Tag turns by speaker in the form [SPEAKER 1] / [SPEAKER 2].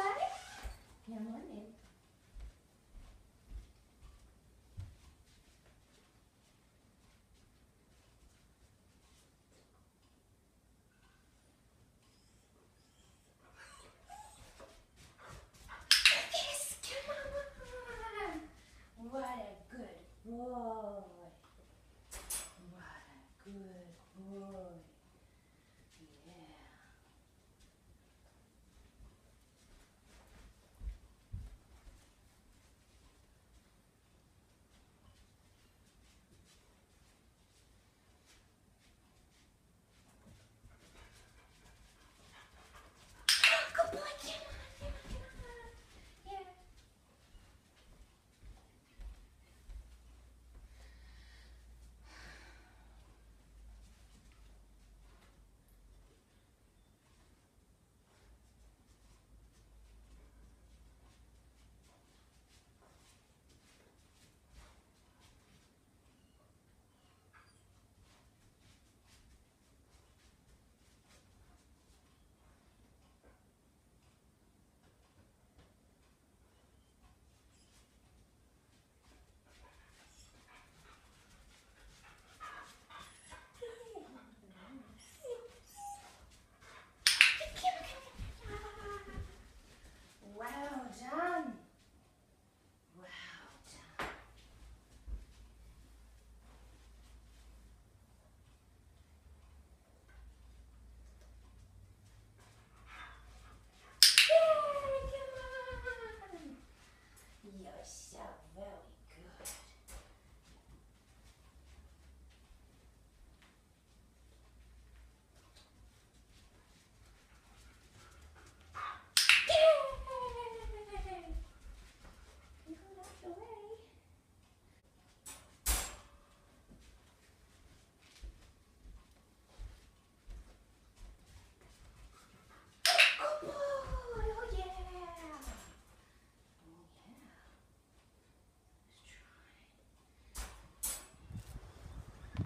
[SPEAKER 1] In.